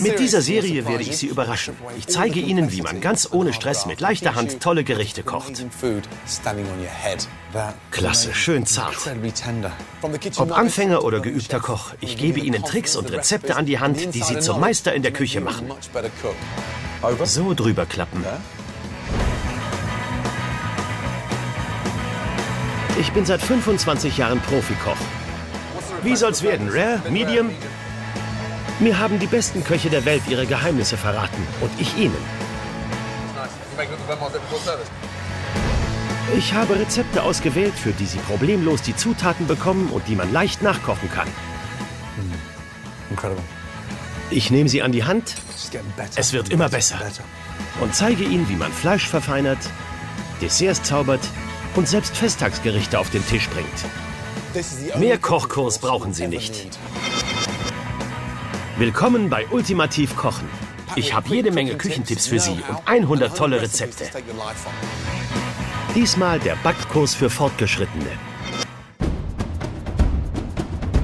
Mit dieser Serie werde ich Sie überraschen. Ich zeige Ihnen, wie man ganz ohne Stress mit leichter Hand tolle Gerichte kocht. Klasse, schön zart. Ob Anfänger oder geübter Koch, ich gebe Ihnen Tricks und Rezepte an die Hand, die Sie zum Meister in der Küche machen. So drüber klappen. Ich bin seit 25 Jahren Profikoch. Wie soll's werden? Rare? Medium? Mir haben die besten Köche der Welt ihre Geheimnisse verraten. Und ich ihnen. Ich habe Rezepte ausgewählt, für die Sie problemlos die Zutaten bekommen und die man leicht nachkochen kann. Ich nehme sie an die Hand. Es wird immer besser. Und zeige Ihnen, wie man Fleisch verfeinert, Desserts zaubert und selbst Festtagsgerichte auf den Tisch bringt. Mehr Kochkurs brauchen Sie nicht. Willkommen bei Ultimativ Kochen. Ich habe jede Menge Küchentipps für Sie und 100 tolle Rezepte. Diesmal der Backkurs für Fortgeschrittene.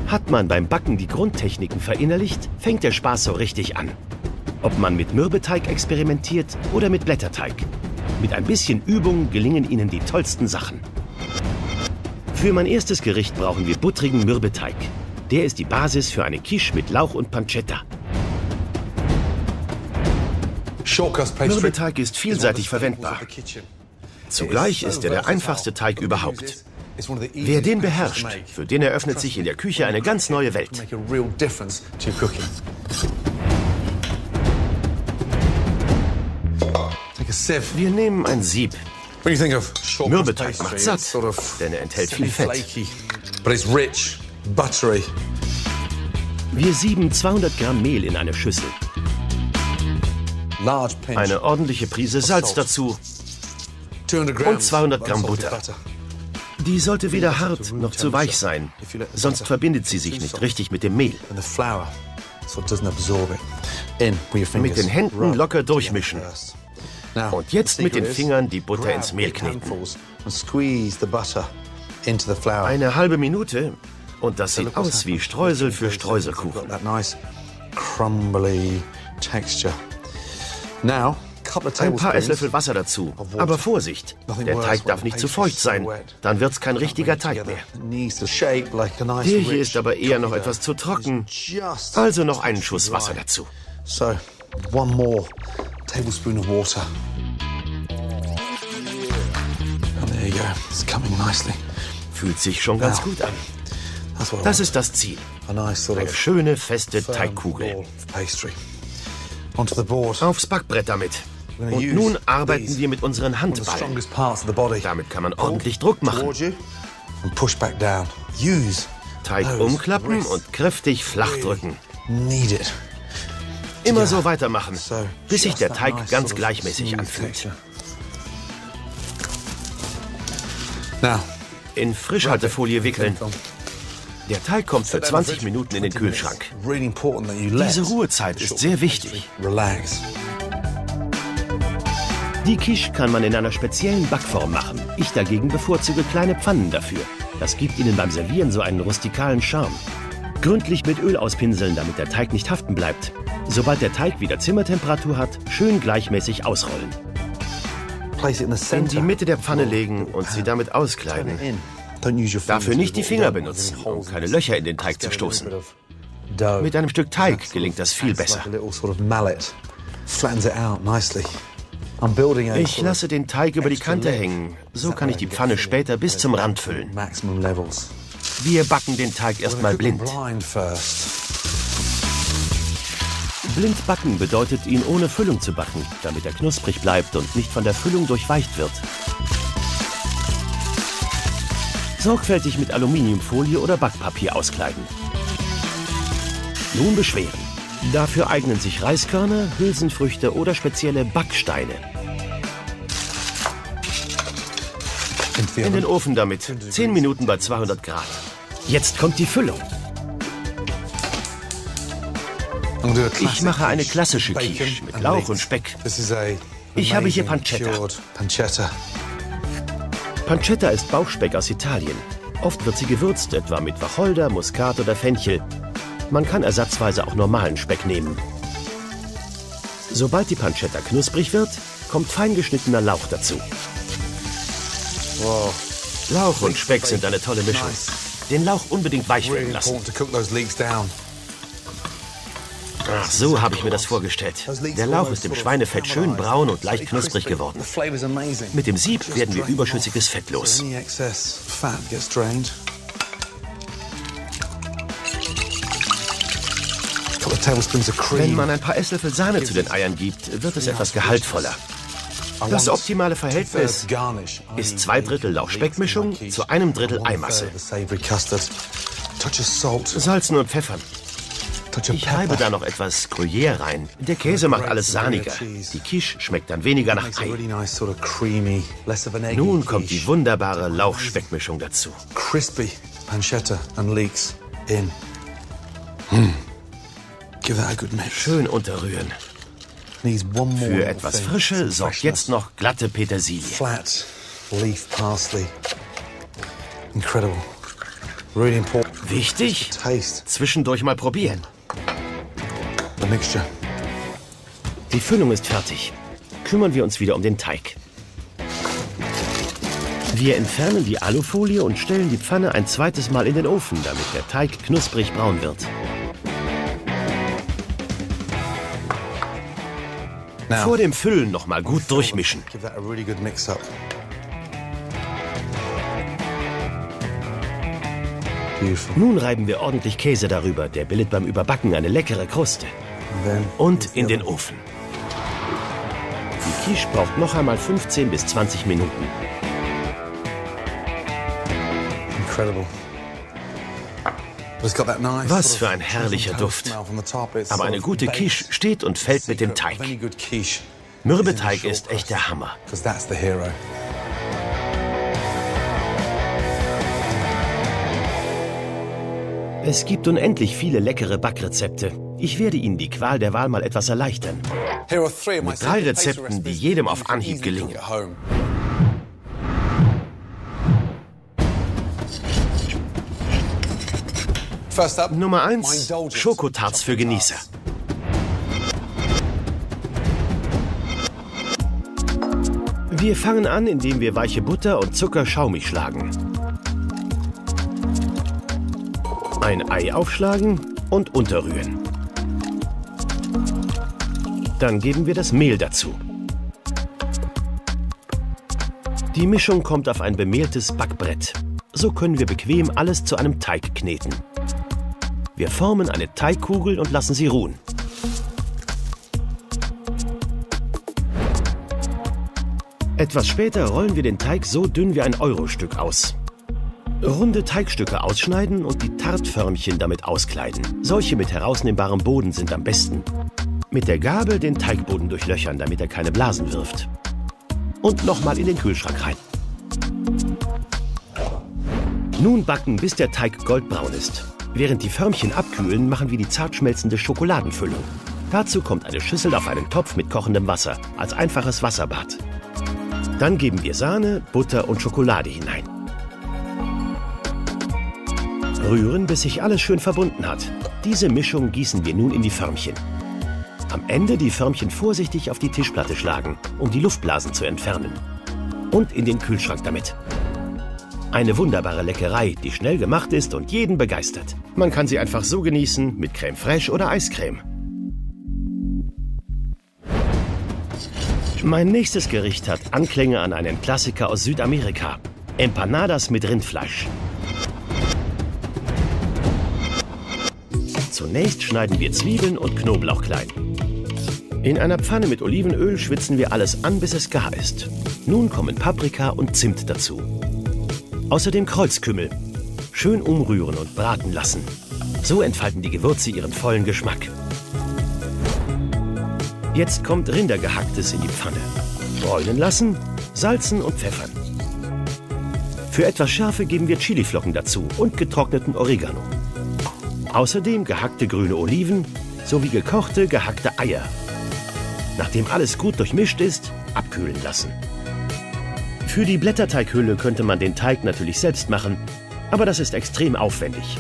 Hat man beim Backen die Grundtechniken verinnerlicht, fängt der Spaß so richtig an. Ob man mit Mürbeteig experimentiert oder mit Blätterteig. Mit ein bisschen Übung gelingen Ihnen die tollsten Sachen. Für mein erstes Gericht brauchen wir buttrigen Mürbeteig. Der ist die Basis für eine Quiche mit Lauch und Pancetta. Mürbeteig ist vielseitig verwendbar. Zugleich ist er der einfachste Teig überhaupt. Wer den beherrscht, für den eröffnet sich in der Küche eine ganz neue Welt. Wir nehmen ein Sieb. Mürbeteig macht satt, denn er enthält viel Fett. Wir sieben 200 Gramm Mehl in eine Schüssel. Eine ordentliche Prise Salz dazu. Und 200 Gramm Butter. Die sollte weder hart noch zu weich sein, sonst verbindet sie sich nicht richtig mit dem Mehl. Mit den Händen locker durchmischen. Und jetzt mit den Fingern die Butter ins Mehl kneten. Eine halbe Minute und das sieht aus wie Streusel für Streuselkuchen. Ein paar Esslöffel Wasser dazu. Aber Vorsicht, der Teig darf nicht zu feucht sein. Dann wird's kein richtiger Teig mehr. Der hier ist aber eher noch etwas zu trocken. Also noch einen Schuss Wasser dazu. So, one more tablespoon of water. And there you go. It's coming nicely. Fühlt sich schon ganz gut an. Das ist das Ziel. Eine schöne, feste Teigkugel. Aufs Backbrett damit. Und nun arbeiten wir mit unseren Handballen. Damit kann man ordentlich Druck machen. Teig umklappen und kräftig flach drücken. Immer so weitermachen, bis sich der Teig ganz gleichmäßig anfühlt. In Frischhaltefolie wickeln. Der Teig kommt für 20 Minuten in den Kühlschrank. Diese Ruhezeit ist sehr wichtig. Die Quiche kann man in einer speziellen Backform machen. Ich dagegen bevorzuge kleine Pfannen dafür. Das gibt ihnen beim Servieren so einen rustikalen Charme. Gründlich mit Öl auspinseln, damit der Teig nicht haften bleibt. Sobald der Teig wieder Zimmertemperatur hat, schön gleichmäßig ausrollen. In die Mitte der Pfanne legen und sie damit auskleiden. Dafür nicht die Finger benutzen, um keine Löcher in den Teig zu stoßen. Mit einem Stück Teig gelingt das viel besser. Ich lasse den Teig über die Kante hängen. So kann ich die Pfanne später bis zum Rand füllen. Wir backen den Teig erstmal blind. Blind backen bedeutet, ihn ohne Füllung zu backen, damit er knusprig bleibt und nicht von der Füllung durchweicht wird. Sorgfältig mit Aluminiumfolie oder Backpapier auskleiden. Nun beschweren. Dafür eignen sich Reiskörner, Hülsenfrüchte oder spezielle Backsteine. In den Ofen damit. 10 Minuten bei 200 Grad. Jetzt kommt die Füllung. Ich mache eine klassische Quiche mit Lauch und Speck. Ich habe hier Pancetta. Pancetta ist Bauchspeck aus Italien. Oft wird sie gewürzt, etwa mit Wacholder, Muskat oder Fenchel. Man kann ersatzweise auch normalen Speck nehmen. Sobald die Pancetta knusprig wird, kommt fein geschnittener Lauch dazu. Wow. Lauch und Speck sind eine tolle Mischung. Den Lauch unbedingt weich werden lassen. Ach, so habe ich mir das vorgestellt. Der Lauch ist im Schweinefett schön braun und leicht knusprig geworden. Mit dem Sieb werden wir überschüssiges Fett los. Wenn man ein paar Esslöffel Sahne zu den Eiern gibt, wird es etwas gehaltvoller. Das optimale Verhältnis ist zwei Drittel Lauch-Speck-Mischung zu einem Drittel Eimasse. Salzen und Pfeffern. Ich pepper. da noch etwas Gruyère rein. Der Käse macht alles sahniger. Die Quiche schmeckt dann weniger nach Ei. Nun kommt die wunderbare Lauch-Speck-Mischung dazu. crispy pancetta and leeks in. Hmm. Give that a good mix. Schön unterrühren. Needs one more Für etwas Frische some sorgt jetzt noch glatte Petersilie. flat leaf parsley. Incredible. Really important. Wichtig, zwischendurch mal probieren. Mixture. Die Füllung ist fertig. Kümmern wir uns wieder um den Teig. Wir entfernen die Alufolie und stellen die Pfanne ein zweites Mal in den Ofen, damit der Teig knusprig braun wird. Vor dem Füllen noch mal gut durchmischen. Nun reiben wir ordentlich Käse darüber. Der bildet beim Überbacken eine leckere Kruste. Und in den Ofen. Die Quiche braucht noch einmal 15 bis 20 Minuten. Was für ein herrlicher Duft. Aber eine gute Quiche steht und fällt mit dem Teig. Mürbeteig ist echt der Hammer. Es gibt unendlich viele leckere Backrezepte. Ich werde Ihnen die Qual der Wahl mal etwas erleichtern. Mit drei Rezepten, die jedem auf Anhieb gelingen. Nummer my 1. indulgence Schokotarts für Genießer. Wir fangen an, indem wir weiche Butter und Zucker schaumig schlagen. Ein Ei aufschlagen und unterrühren. Dann geben wir das Mehl dazu. Die Mischung kommt auf ein bemehltes Backbrett. So können wir bequem alles zu einem Teig kneten. Wir formen eine Teigkugel und lassen sie ruhen. Etwas später rollen wir den Teig so dünn wie ein Eurostück aus. Runde Teigstücke ausschneiden und die Tartförmchen damit auskleiden. Solche mit herausnehmbarem Boden sind am besten. Mit der Gabel den Teigboden durchlöchern, damit er keine Blasen wirft. Und nochmal in den Kühlschrank rein. Nun backen, bis der Teig goldbraun ist. Während die Förmchen abkühlen, machen wir die zart schmelzende Schokoladenfüllung. Dazu kommt eine Schüssel auf einen Topf mit kochendem Wasser, als einfaches Wasserbad. Dann geben wir Sahne, Butter und Schokolade hinein. Rühren, bis sich alles schön verbunden hat. Diese Mischung gießen wir nun in die Förmchen. Am Ende die Förmchen vorsichtig auf die Tischplatte schlagen, um die Luftblasen zu entfernen. Und in den Kühlschrank damit. Eine wunderbare Leckerei, die schnell gemacht ist und jeden begeistert. Man kann sie einfach so genießen, mit Creme fraiche oder Eiscreme. Mein nächstes Gericht hat Anklänge an einen Klassiker aus Südamerika. Empanadas mit Rindfleisch. Zunächst schneiden wir Zwiebeln und Knoblauch klein. In einer Pfanne mit Olivenöl schwitzen wir alles an, bis es gar ist. Nun kommen Paprika und Zimt dazu. Außerdem Kreuzkümmel. Schön umrühren und braten lassen. So entfalten die Gewürze ihren vollen Geschmack. Jetzt kommt Rindergehacktes in die Pfanne. Bräunen lassen, salzen und pfeffern. Für etwas Schärfe geben wir Chiliflocken dazu und getrockneten Oregano. Außerdem gehackte grüne Oliven sowie gekochte, gehackte Eier. Nachdem alles gut durchmischt ist, abkühlen lassen. Für die Blätterteighülle könnte man den Teig natürlich selbst machen, aber das ist extrem aufwendig.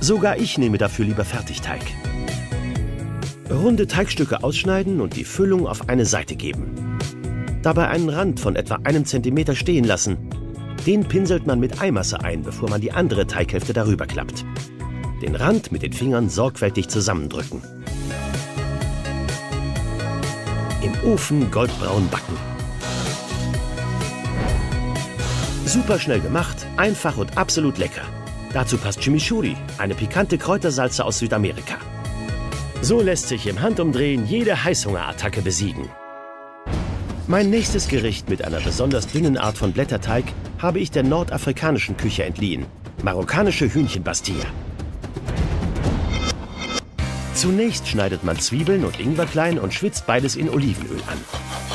Sogar ich nehme dafür lieber Fertigteig. Runde Teigstücke ausschneiden und die Füllung auf eine Seite geben. Dabei einen Rand von etwa einem Zentimeter stehen lassen. Den pinselt man mit Eimasse ein, bevor man die andere Teighälfte darüber klappt. Den Rand mit den Fingern sorgfältig zusammendrücken. Im Ofen goldbraun backen. Super schnell gemacht, einfach und absolut lecker. Dazu passt Chimichurri, eine pikante Kräutersalze aus Südamerika. So lässt sich im Handumdrehen jede Heißhungerattacke besiegen. Mein nächstes Gericht mit einer besonders dünnen Art von Blätterteig habe ich der nordafrikanischen Küche entliehen. Marokkanische Hühnchenbastilla. Zunächst schneidet man Zwiebeln und Ingwer klein und schwitzt beides in Olivenöl an.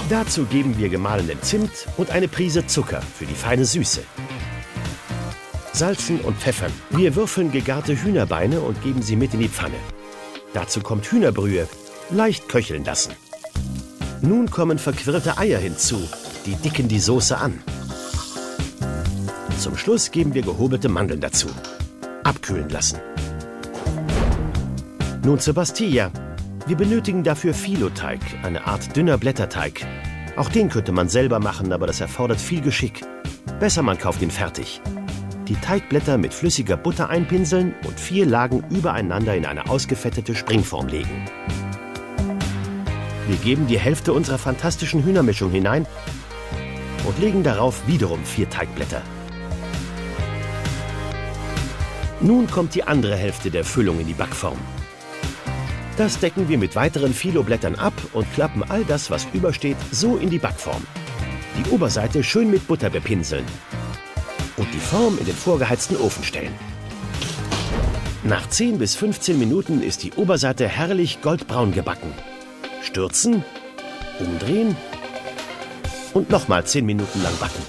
Dazu geben wir gemahlenen Zimt und eine Prise Zucker für die feine Süße. Salzen und pfeffern. Wir würfeln gegarte Hühnerbeine und geben sie mit in die Pfanne. Dazu kommt Hühnerbrühe, leicht köcheln lassen. Nun kommen verquirlte Eier hinzu, die dicken die Soße an. Zum Schluss geben wir gehobelte Mandeln dazu. Abkühlen lassen. Nun zur Bastilla. Wir benötigen dafür Filoteig, eine Art dünner Blätterteig. Auch den könnte man selber machen, aber das erfordert viel Geschick. Besser man kauft ihn fertig die Teigblätter mit flüssiger Butter einpinseln und vier Lagen übereinander in eine ausgefettete Springform legen. Wir geben die Hälfte unserer fantastischen Hühnermischung hinein und legen darauf wiederum vier Teigblätter. Nun kommt die andere Hälfte der Füllung in die Backform. Das decken wir mit weiteren Filoblättern ab und klappen all das, was übersteht, so in die Backform. Die Oberseite schön mit Butter bepinseln und die Form in den vorgeheizten Ofen stellen. Nach 10 bis 15 Minuten ist die Oberseite herrlich goldbraun gebacken. Stürzen, umdrehen und nochmal 10 Minuten lang backen.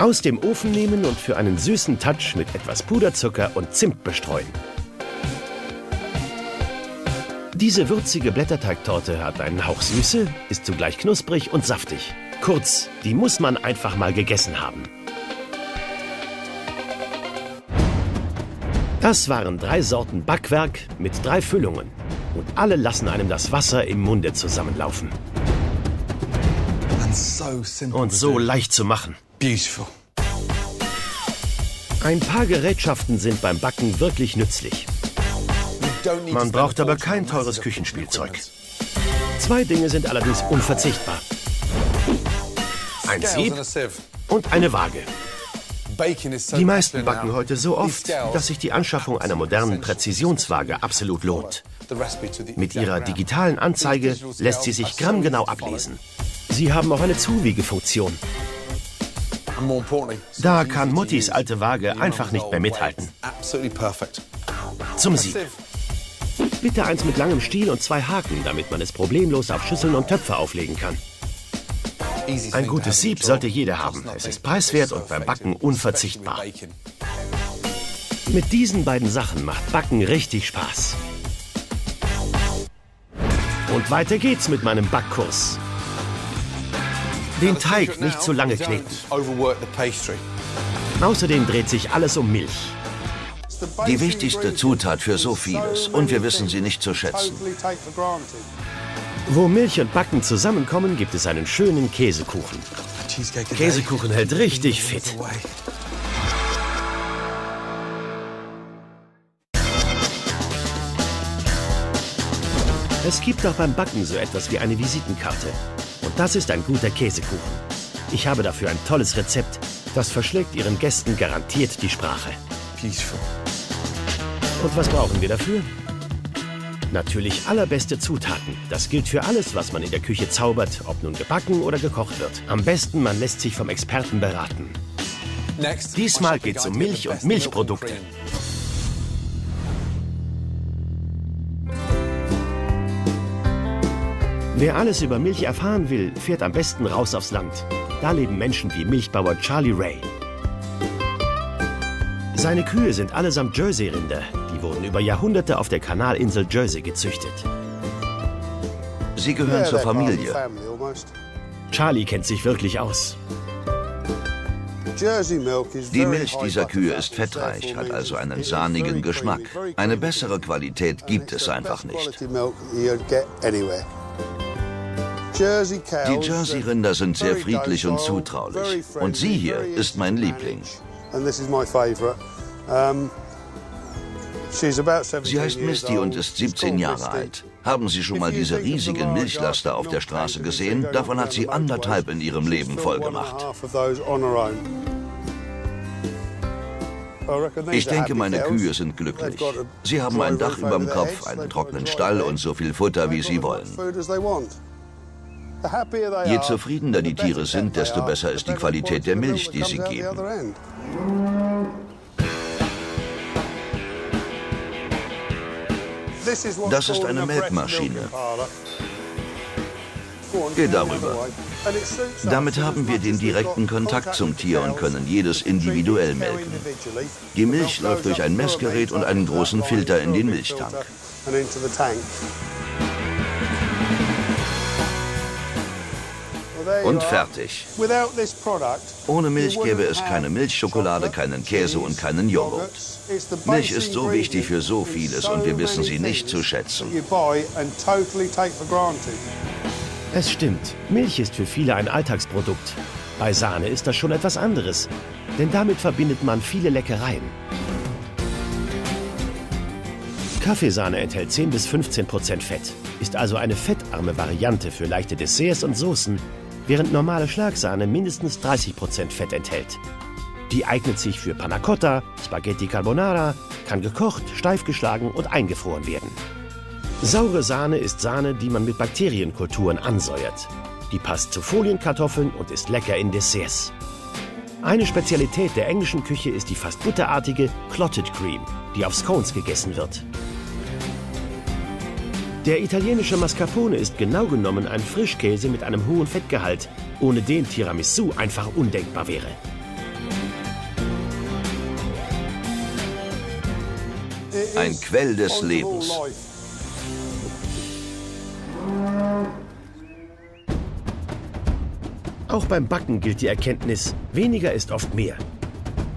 Aus dem Ofen nehmen und für einen süßen Touch mit etwas Puderzucker und Zimt bestreuen. Diese würzige Blätterteigtorte hat einen Hauch Süße, ist zugleich knusprig und saftig. Kurz, die muss man einfach mal gegessen haben. Das waren drei Sorten Backwerk mit drei Füllungen. Und alle lassen einem das Wasser im Munde zusammenlaufen. Und so leicht zu machen. Beautiful. Ein paar Gerätschaften sind beim Backen wirklich nützlich. Man braucht aber kein teures Küchenspielzeug. Zwei Dinge sind allerdings unverzichtbar ein Sieb und eine Waage. Die meisten backen heute so oft, dass sich die Anschaffung einer modernen Präzisionswaage absolut lohnt. Mit ihrer digitalen Anzeige lässt sie sich grammgenau ablesen. Sie haben auch eine Zuwiegefunktion. Da kann Muttis alte Waage einfach nicht mehr mithalten. Zum Sieb. Bitte eins mit langem Stiel und zwei Haken, damit man es problemlos auf Schüsseln und Töpfe auflegen kann. Ein gutes Sieb sollte jeder haben. Es ist preiswert und beim Backen unverzichtbar. Mit diesen beiden Sachen macht Backen richtig Spaß. Und weiter geht's mit meinem Backkurs. Den Teig nicht zu lange kneten. Außerdem dreht sich alles um Milch. Die wichtigste Zutat für so vieles und wir wissen sie nicht zu schätzen. Wo Milch und Backen zusammenkommen, gibt es einen schönen Käsekuchen. Käsekuchen hält richtig fit. Es gibt auch beim Backen so etwas wie eine Visitenkarte. Und das ist ein guter Käsekuchen. Ich habe dafür ein tolles Rezept. Das verschlägt Ihren Gästen garantiert die Sprache. Und was brauchen wir dafür? Natürlich allerbeste Zutaten. Das gilt für alles, was man in der Küche zaubert, ob nun gebacken oder gekocht wird. Am besten, man lässt sich vom Experten beraten. Diesmal geht es um Milch und Milchprodukte. Wer alles über Milch erfahren will, fährt am besten raus aufs Land. Da leben Menschen wie Milchbauer Charlie Ray. Seine Kühe sind allesamt Jersey-Rinder, wurden über Jahrhunderte auf der Kanalinsel Jersey gezüchtet. Sie gehören zur Familie. Charlie kennt sich wirklich aus. Die Milch dieser Kühe ist fettreich, hat also einen sahnigen Geschmack. Eine bessere Qualität gibt es einfach nicht. Die Jersey-Rinder sind sehr friedlich und zutraulich. Und sie hier ist mein Liebling. Sie heißt Misty und ist 17 Jahre alt. Haben Sie schon mal diese riesigen Milchlaster auf der Straße gesehen? Davon hat sie anderthalb in ihrem Leben vollgemacht. Ich denke, meine Kühe sind glücklich. Sie haben ein Dach über dem Kopf, einen trockenen Stall und so viel Futter, wie sie wollen. Je zufriedener die Tiere sind, desto besser ist die Qualität der Milch, die sie geben. Das ist eine Melkmaschine. Geh darüber. Damit haben wir den direkten Kontakt zum Tier und können jedes individuell melken. Die Milch läuft durch ein Messgerät und einen großen Filter in den Milchtank. Und fertig. Ohne Milch gäbe es keine Milchschokolade, keinen Käse und keinen Joghurt. Milch ist so wichtig für so vieles und wir wissen sie nicht zu schätzen. Es stimmt, Milch ist für viele ein Alltagsprodukt. Bei Sahne ist das schon etwas anderes, denn damit verbindet man viele Leckereien. Kaffeesahne enthält 10 bis 15 Prozent Fett, ist also eine fettarme Variante für leichte Desserts und Soßen, während normale Schlagsahne mindestens 30% Fett enthält. Die eignet sich für Panna Cotta, Spaghetti Carbonara, kann gekocht, steif geschlagen und eingefroren werden. Saure Sahne ist Sahne, die man mit Bakterienkulturen ansäuert. Die passt zu Folienkartoffeln und ist lecker in Desserts. Eine Spezialität der englischen Küche ist die fast butterartige Clotted Cream, die auf Scones gegessen wird. Der italienische Mascarpone ist genau genommen ein Frischkäse mit einem hohen Fettgehalt, ohne den Tiramisu einfach undenkbar wäre. Ein Quell des Lebens. Auch beim Backen gilt die Erkenntnis, weniger ist oft mehr.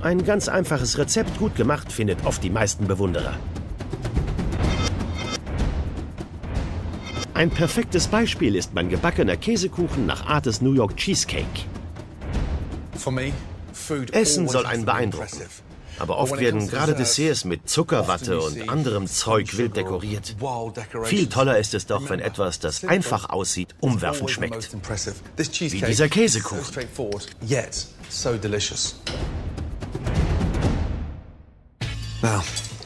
Ein ganz einfaches Rezept gut gemacht findet oft die meisten Bewunderer. Ein perfektes Beispiel ist mein gebackener Käsekuchen nach Art des New York Cheesecake. Essen soll einen beeindrucken. Aber oft werden gerade Desserts mit Zuckerwatte und anderem Zeug wild dekoriert. Viel toller ist es doch, wenn etwas, das einfach aussieht, umwerfend schmeckt. Wie dieser Käsekuchen. Now,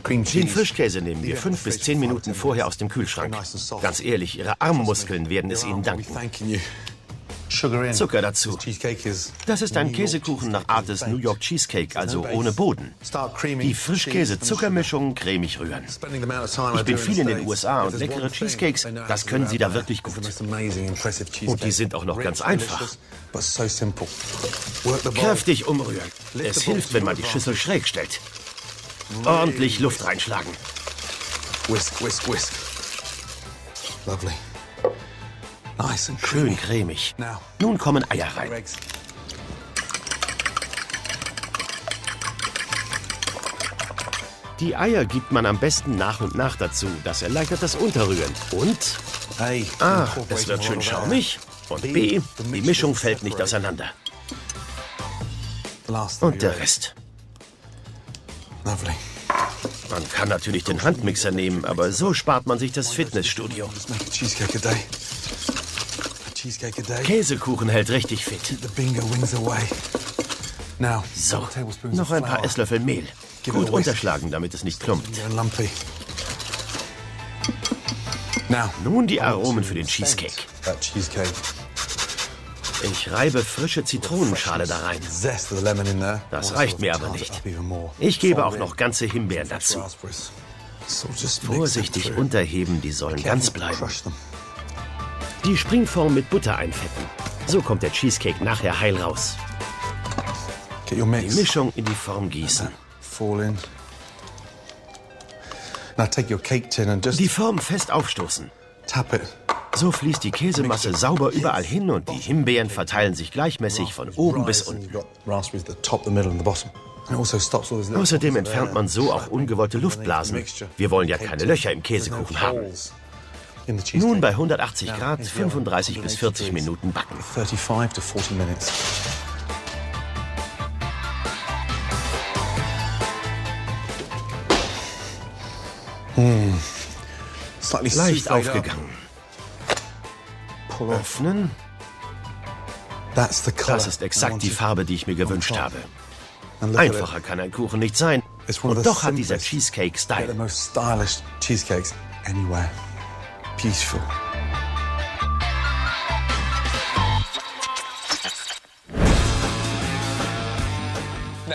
den Frischkäse nehmen wir fünf bis zehn Minuten vorher aus dem Kühlschrank. Ganz ehrlich, Ihre Armmuskeln werden es Ihnen danken. Zucker dazu. Das ist ein Käsekuchen nach Art des New York Cheesecake, also ohne Boden. Die Frischkäse-Zuckermischung cremig rühren. Ich bin viel in den USA und leckere Cheesecakes, das können Sie da wirklich gut. Und die sind auch noch ganz einfach. Kräftig umrühren. Es hilft, wenn man die Schüssel schräg stellt. Ordentlich Luft reinschlagen. Whisk, whisk, whisk. Lovely. Nice and Schön cremig. Nun kommen Eier rein. Die Eier gibt man am besten nach und nach dazu. Das erleichtert das Unterrühren. Und? A. Es wird schön schaumig. Und B. Die Mischung fällt nicht auseinander. Und der Rest. Lovely. Man kann natürlich den Handmixer nehmen, aber so spart man sich das Fitnessstudio. Käsekuchen hält richtig fit. So, noch ein paar Esslöffel Mehl. Gut unterschlagen, damit es nicht klumpt. Nun die Aromen für den Cheesecake. Ich reibe frische Zitronenschale da rein. Das reicht mir aber nicht. Ich gebe auch noch ganze Himbeeren dazu. Vorsichtig unterheben, die sollen ganz bleiben. Die Springform mit Butter einfetten. So kommt der Cheesecake nachher heil raus. Die Mischung in die Form gießen. Die Form fest aufstoßen. So fließt die Käsemasse sauber überall hin und die Himbeeren verteilen sich gleichmäßig von oben bis unten. Also Außerdem entfernt man so auch ungewollte Luftblasen. Wir wollen ja keine Löcher im Käsekuchen haben. Nun bei 180 Grad 35 bis 40 Minuten backen. Hm. Leicht aufgegangen. Öffnen. Das ist exakt die Farbe, die ich mir gewünscht habe. Einfacher kann ein Kuchen nicht sein. Und doch hat dieser Cheesecake Style. Beautiful.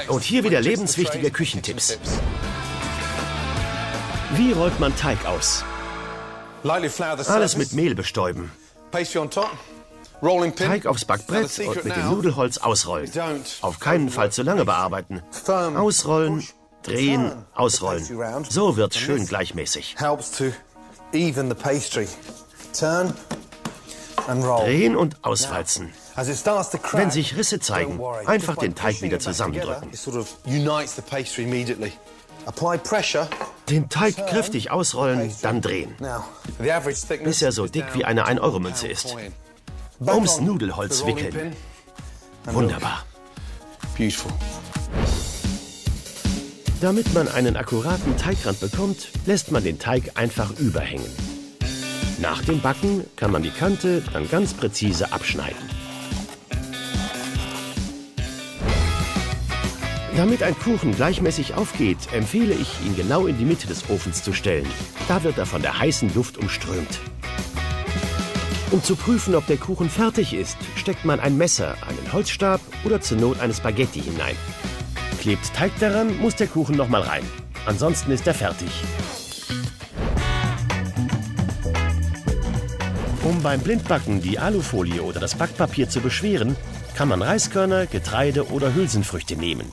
Und hier wieder lebenswichtige Küchentipps. Wie rollt man Teig aus? Alles mit Mehl bestäuben. Teig aufs Backbrett und mit dem Nudelholz ausrollen. Auf keinen Fall zu lange bearbeiten. Ausrollen, drehen, ausrollen. So wird's schön gleichmäßig. Drehen und auswalzen. Wenn sich Risse zeigen, einfach den Teig wieder zusammendrücken. Den Teig kräftig ausrollen, dann drehen. Bis er so dick wie eine 1-Euro-Münze ist. Ums Nudelholz wickeln. Wunderbar. Damit man einen akkuraten Teigrand bekommt, lässt man den Teig einfach überhängen. Nach dem Backen kann man die Kante dann ganz präzise abschneiden. Damit ein Kuchen gleichmäßig aufgeht, empfehle ich, ihn genau in die Mitte des Ofens zu stellen. Da wird er von der heißen Luft umströmt. Um zu prüfen, ob der Kuchen fertig ist, steckt man ein Messer, einen Holzstab oder zur Not eine Spaghetti hinein. Klebt Teig daran, muss der Kuchen noch mal rein. Ansonsten ist er fertig. Um beim Blindbacken die Alufolie oder das Backpapier zu beschweren, kann man Reiskörner, Getreide oder Hülsenfrüchte nehmen.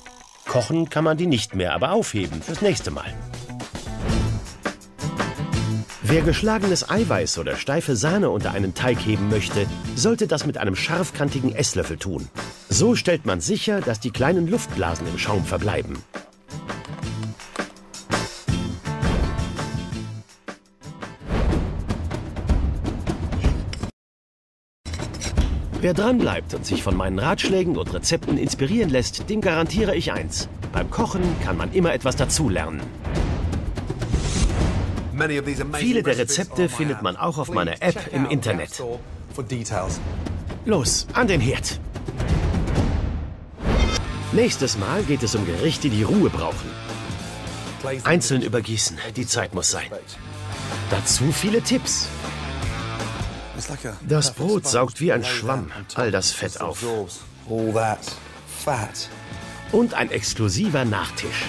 Kochen kann man die nicht mehr, aber aufheben fürs nächste Mal. Wer geschlagenes Eiweiß oder steife Sahne unter einen Teig heben möchte, sollte das mit einem scharfkantigen Esslöffel tun. So stellt man sicher, dass die kleinen Luftblasen im Schaum verbleiben. Wer dranbleibt und sich von meinen Ratschlägen und Rezepten inspirieren lässt, dem garantiere ich eins. Beim Kochen kann man immer etwas dazulernen. Viele der Rezepte findet man auch auf meiner App im Internet. Los, an den Herd. Nächstes Mal geht es um Gerichte, die Ruhe brauchen. Einzeln übergießen, die Zeit muss sein. Dazu viele Tipps. Das Brot saugt wie ein Schwamm all das Fett auf. Und ein exklusiver Nachtisch.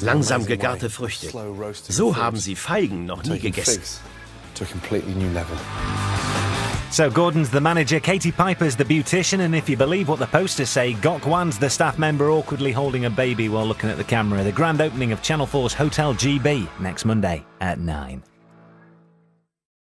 Langsam gegarte Früchte. So haben sie Feigen noch nie gegessen. So Gordon's the manager, Katie Piper's the beautician, and if you believe what the posters say, Gok Wan's the staff member awkwardly holding a baby while looking at the camera. The grand opening of Channel 4's Hotel GB next Monday at 9.